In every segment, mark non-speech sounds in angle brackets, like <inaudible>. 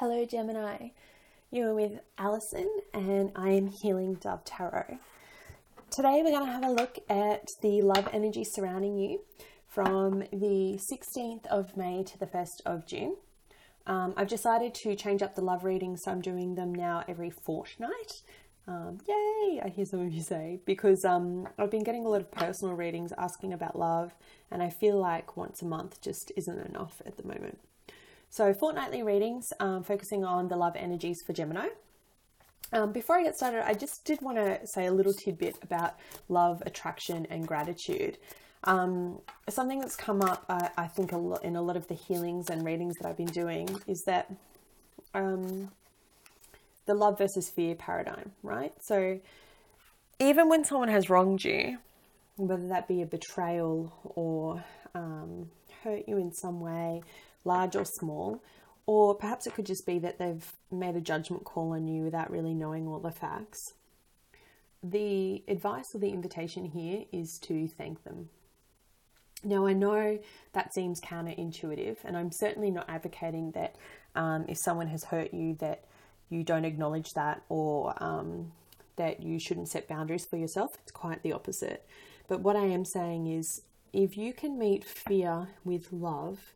Hello, Gemini. You're with Alison, and I am healing Dove Tarot. Today, we're going to have a look at the love energy surrounding you from the 16th of May to the 1st of June. Um, I've decided to change up the love readings, so I'm doing them now every fortnight. Um, yay, I hear some of you say, because um, I've been getting a lot of personal readings asking about love, and I feel like once a month just isn't enough at the moment. So, fortnightly readings um, focusing on the love energies for Gemini. Um, before I get started, I just did want to say a little tidbit about love, attraction, and gratitude. Um, something that's come up, uh, I think, a lot in a lot of the healings and readings that I've been doing is that um, the love versus fear paradigm, right? So, even when someone has wronged you, whether that be a betrayal or um, hurt you in some way, large or small, or perhaps it could just be that they've made a judgment call on you without really knowing all the facts. The advice or the invitation here is to thank them. Now, I know that seems counterintuitive, and I'm certainly not advocating that um, if someone has hurt you, that you don't acknowledge that or um, that you shouldn't set boundaries for yourself. It's quite the opposite. But what I am saying is if you can meet fear with love,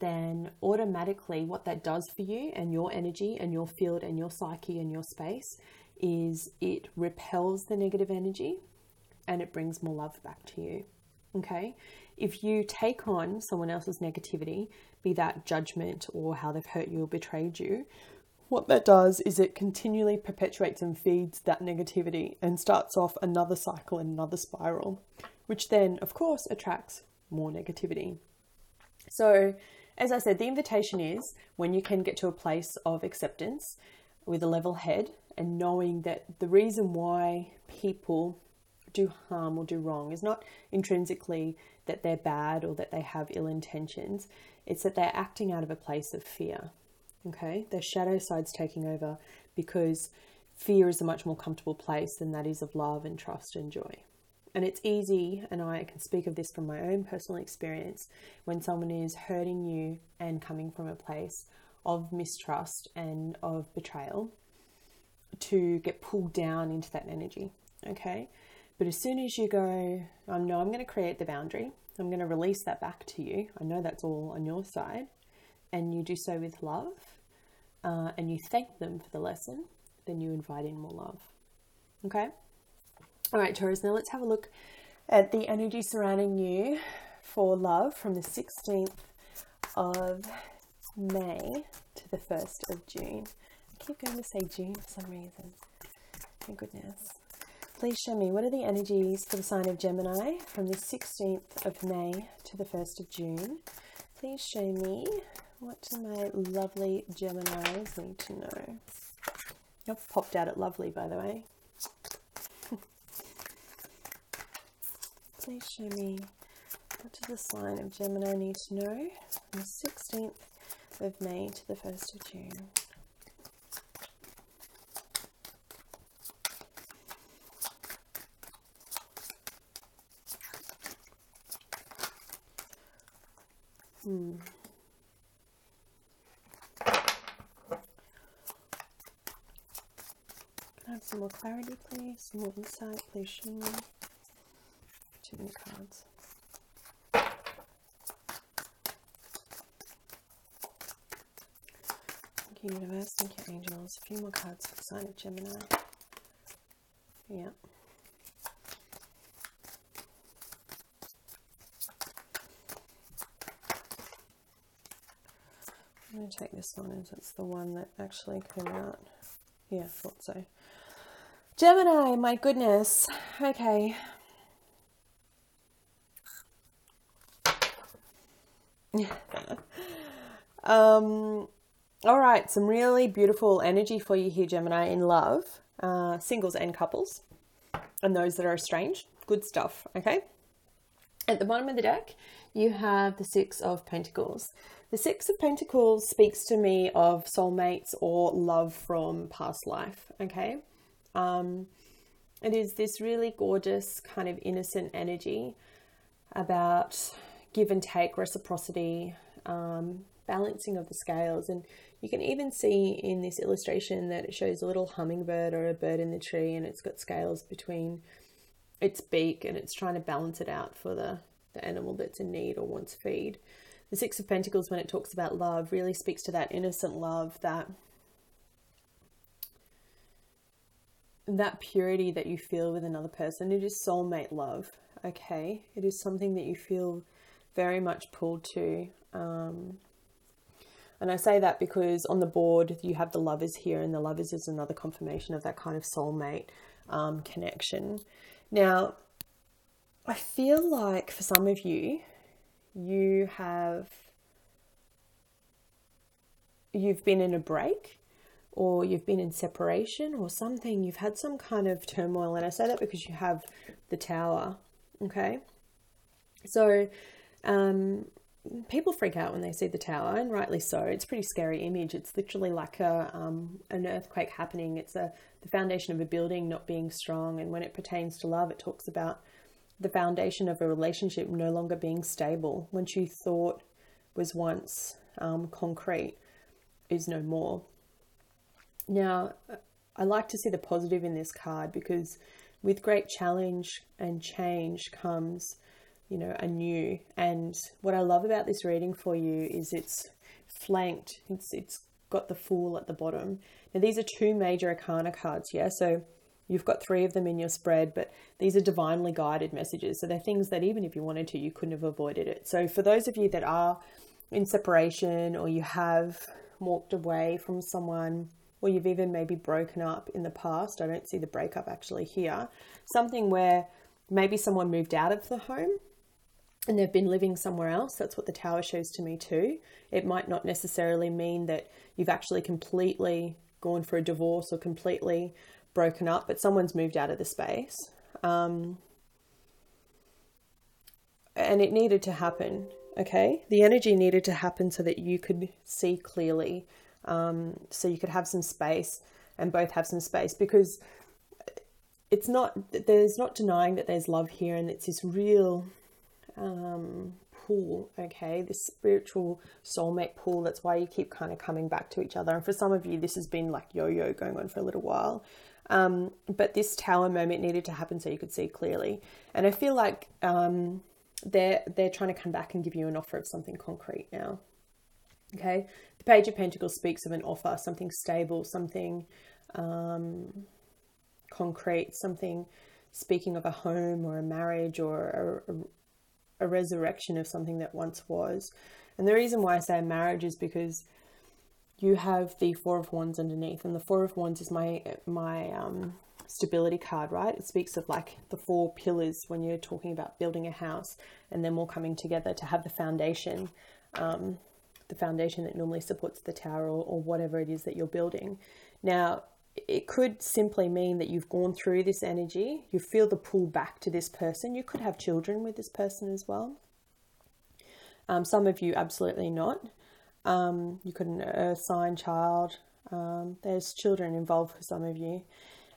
then automatically what that does for you and your energy and your field and your psyche and your space is it repels the negative energy and it brings more love back to you. Okay? If you take on someone else's negativity, be that judgment or how they've hurt you or betrayed you, what that does is it continually perpetuates and feeds that negativity and starts off another cycle and another spiral, which then, of course, attracts more negativity. So, as I said, the invitation is when you can get to a place of acceptance with a level head and knowing that the reason why people do harm or do wrong is not intrinsically that they're bad or that they have ill intentions, it's that they're acting out of a place of fear. Okay, their shadow side's taking over because fear is a much more comfortable place than that is of love and trust and joy. And it's easy, and I can speak of this from my own personal experience, when someone is hurting you and coming from a place of mistrust and of betrayal, to get pulled down into that energy. Okay? But as soon as you go, I know I'm going to create the boundary, I'm going to release that back to you. I know that's all on your side. And you do so with love, uh, and you thank them for the lesson, then you invite in more love. Okay? All right, Taurus, now let's have a look at the energy surrounding you for love from the 16th of May to the 1st of June. I keep going to say June for some reason. Thank goodness. Please show me what are the energies for the sign of Gemini from the 16th of May to the 1st of June. Please show me what do my lovely Geminis need to know. You've popped out at lovely, by the way. Please show me what does the sign of Gemini need to know from the 16th of May to the 1st of June? Hmm. Can I have some more clarity, please? Some more insight, please show me too many cards. Thank you, Universe. Thank you, Angels. A few more cards for the sign of Gemini. Yeah. I'm going to take this one as it's the one that actually came out. Yeah, I thought so. Gemini, my goodness. Okay, <laughs> um, all right, some really beautiful energy for you here, Gemini, in love, uh, singles and couples, and those that are estranged. Good stuff, okay? At the bottom of the deck, you have the Six of Pentacles. The Six of Pentacles speaks to me of soulmates or love from past life, okay? Um, it is this really gorgeous, kind of innocent energy about give and take, reciprocity, um, balancing of the scales. And you can even see in this illustration that it shows a little hummingbird or a bird in the tree and it's got scales between its beak and it's trying to balance it out for the, the animal that's in need or wants feed. The Six of Pentacles, when it talks about love, really speaks to that innocent love, that that purity that you feel with another person. It is soulmate love, okay? It is something that you feel very much pulled to. Um, and I say that because on the board you have the lovers here, and the lovers is another confirmation of that kind of soulmate um, connection. Now, I feel like for some of you, you have you've been in a break or you've been in separation or something you've had some kind of turmoil and i say that because you have the tower okay so um, people freak out when they see the tower, and rightly so. It's a pretty scary image. It's literally like a um, an earthquake happening. It's a the foundation of a building not being strong. And when it pertains to love, it talks about the foundation of a relationship no longer being stable. Once you thought was once um, concrete, is no more. Now, I like to see the positive in this card because with great challenge and change comes you know, anew. And what I love about this reading for you is it's flanked. It's it's got the Fool at the bottom. Now these are two major arcana cards, yeah. So you've got three of them in your spread, but these are divinely guided messages. So they're things that even if you wanted to, you couldn't have avoided it. So for those of you that are in separation or you have walked away from someone or you've even maybe broken up in the past, I don't see the breakup actually here. Something where maybe someone moved out of the home and they've been living somewhere else. That's what the tower shows to me too. It might not necessarily mean that you've actually completely gone for a divorce or completely broken up, but someone's moved out of the space. Um, and it needed to happen, okay? The energy needed to happen so that you could see clearly, um, so you could have some space and both have some space because it's not, there's not denying that there's love here and it's this real um, pool, okay? This spiritual soulmate pool. That's why you keep kind of coming back to each other. And for some of you, this has been like yo yo going on for a little while. Um, but this tower moment needed to happen so you could see clearly. And I feel like um, they're they're trying to come back and give you an offer of something concrete now. Okay, the Page of Pentacles speaks of an offer, something stable, something um, concrete, something speaking of a home or a marriage or a, resurrection of something that once was. And the reason why I say marriage is because you have the Four of Wands underneath, and the Four of Wands is my my um, stability card, right? It speaks of like the four pillars when you're talking about building a house, and then all coming together to have the foundation, um, the foundation that normally supports the tower or, or whatever it is that you're building. Now, it could simply mean that you've gone through this energy, you feel the pull back to this person. You could have children with this person as well. Um, some of you, absolutely not. Um, you could assign child. Um, there's children involved for some of you.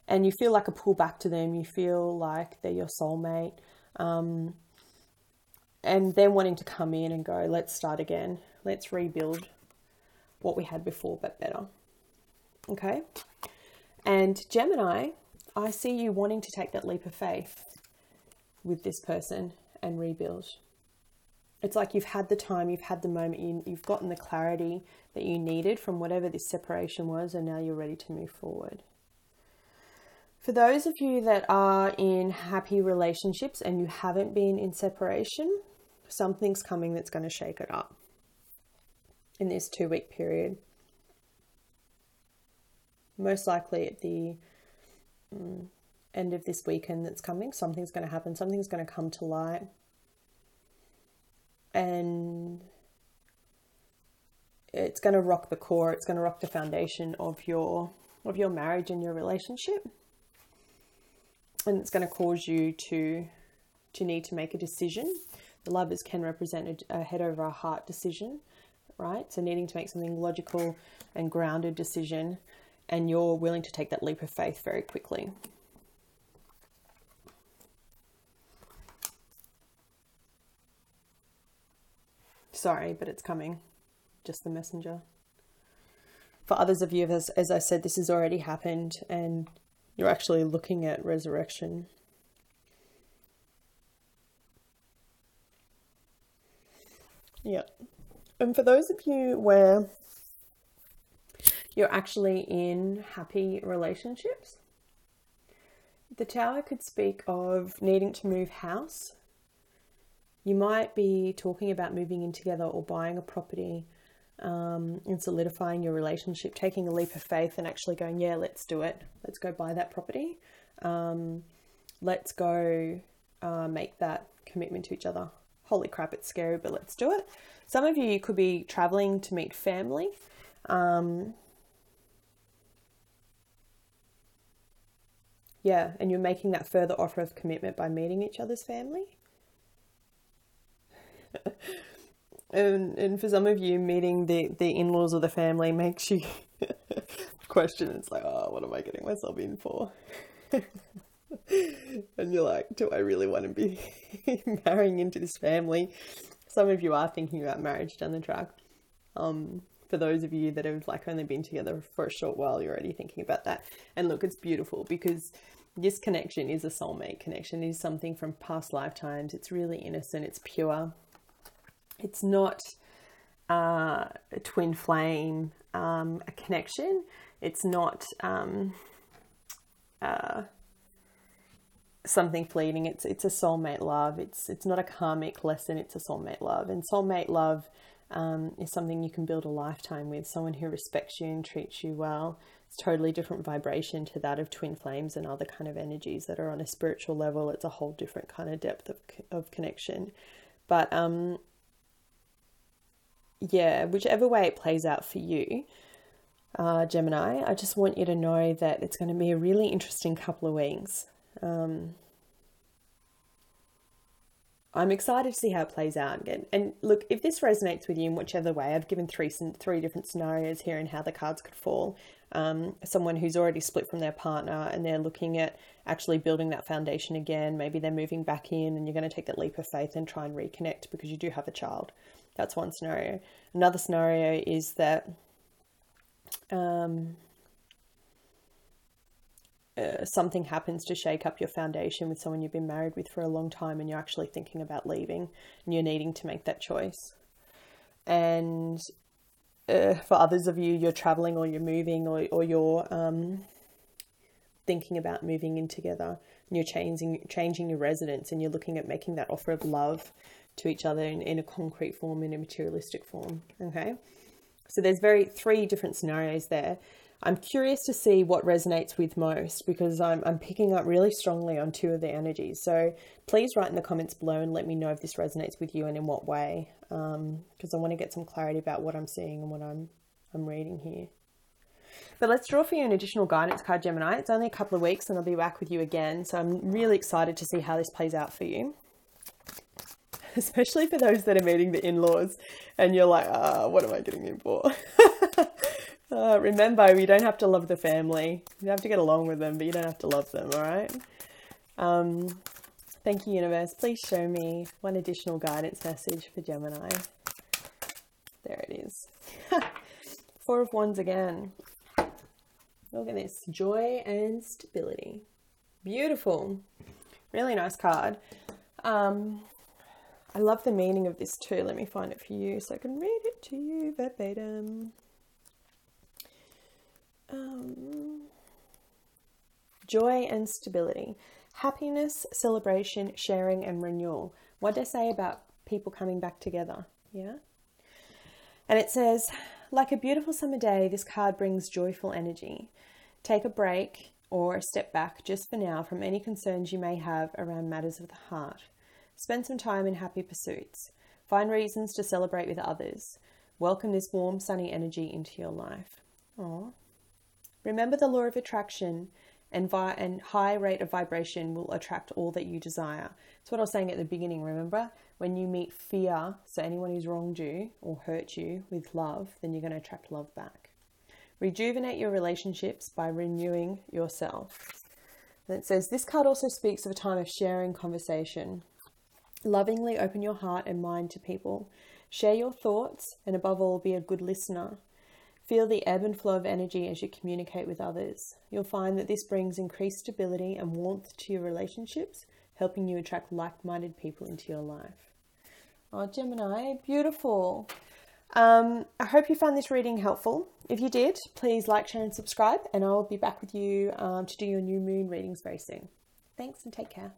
And you feel like a pull back to them. You feel like they're your soulmate. Um, and they're wanting to come in and go, let's start again. Let's rebuild what we had before, but better. Okay. And Gemini, I see you wanting to take that leap of faith with this person and rebuild. It's like you've had the time, you've had the moment, you, you've gotten the clarity that you needed from whatever this separation was, and now you're ready to move forward. For those of you that are in happy relationships and you haven't been in separation, something's coming that's going to shake it up in this two week period most likely at the um, end of this weekend that's coming, something's going to happen, something's going to come to light. And it's going to rock the core, it's going to rock the foundation of your of your marriage and your relationship. And it's going to cause you to to need to make a decision. The lovers can represent a, a head over a heart decision, right? So needing to make something logical and grounded decision and you're willing to take that leap of faith very quickly. Sorry, but it's coming. just the messenger. For others of you, as, as I said, this has already happened and you're actually looking at resurrection. Yeah. And for those of you where you're actually in happy relationships, the tower could speak of needing to move house. You might be talking about moving in together or buying a property um, and solidifying your relationship, taking a leap of faith and actually going, yeah, let's do it. Let's go buy that property. Um, let's go uh, make that commitment to each other. Holy crap, it's scary, but let's do it. Some of you could be traveling to meet family. Um, yeah, and you're making that further offer of commitment by meeting each other's family. <laughs> and and for some of you, meeting the the in laws of the family makes you <laughs> question. It's like, oh, what am I getting myself in for? <laughs> and you're like, do I really want to be marrying into this family? Some of you are thinking about marriage down the track. Um, for those of you that have like only been together for a short while, you're already thinking about that. And look, it's beautiful because this connection is a soulmate connection. It is something from past lifetimes. It's really innocent. It's pure. It's not uh, a twin flame um, a connection. It's not um, uh, something fleeting. It's it's a soulmate love. It's it's not a karmic lesson. It's a soulmate love. And soulmate love um, is something you can build a lifetime with. Someone who respects you and treats you well. It's totally different vibration to that of twin flames and other kind of energies that are on a spiritual level. It's a whole different kind of depth of of connection. But um, yeah, whichever way it plays out for you, uh, Gemini, I just want you to know that it's going to be a really interesting couple of weeks. Um, I'm excited to see how it plays out. And, and look, if this resonates with you in whichever way, I've given three three different scenarios here and how the cards could fall. Um, someone who's already split from their partner and they're looking at actually building that foundation again. Maybe they're moving back in, and you're going to take that leap of faith and try and reconnect because you do have a child. That's one scenario. Another scenario is that um, uh, something happens to shake up your foundation with someone you've been married with for a long time and you're actually thinking about leaving and you're needing to make that choice. And uh, for others of you, you're traveling or you're moving or, or you're um, thinking about moving in together and you're changing, changing your residence and you're looking at making that offer of love to each other in, in a concrete form, in a materialistic form. Okay. So there's very three different scenarios there. I'm curious to see what resonates with most because I'm, I'm picking up really strongly on two of the energies. So please write in the comments below and let me know if this resonates with you and in what way, because um, I want to get some clarity about what I'm seeing and what I'm I'm reading here. But let's draw for you an additional guidance card, Gemini. It's only a couple of weeks and I'll be back with you again. So I'm really excited to see how this plays out for you. <laughs> Especially for those that are meeting the in laws and you're like, ah, what am I getting in for? <laughs> Uh, remember, you don't have to love the family. You have to get along with them, but you don't have to love them, all right? Um, thank you, universe. Please show me one additional guidance message for Gemini. There it is. <laughs> Four of Wands again. Look at this joy and stability. Beautiful. Really nice card. Um, I love the meaning of this too. Let me find it for you so I can read it to you verbatim. Um, joy and stability, happiness, celebration, sharing, and renewal. What did I say about people coming back together? Yeah. And it says, like a beautiful summer day, this card brings joyful energy. Take a break or a step back just for now from any concerns you may have around matters of the heart. Spend some time in happy pursuits. Find reasons to celebrate with others. Welcome this warm, sunny energy into your life. Aww. Remember the law of attraction and, vi- and high rate of vibration will attract all that you desire. It's what I was saying at the beginning, remember? When you meet fear, so anyone who's wronged you or hurt you with love, then you're going to attract love back. Rejuvenate your relationships by renewing yourself. And it says this card also speaks of a time of sharing conversation. Lovingly open your heart and mind to people. Share your thoughts and, above all, be a good listener. Feel the ebb and flow of energy as you communicate with others. You'll find that this brings increased stability and warmth to your relationships, helping you attract like minded people into your life. Oh, Gemini, beautiful. Um, I hope you found this reading helpful. If you did, please like, share, and subscribe, and I will be back with you um, to do your new moon readings very soon. Thanks and take care.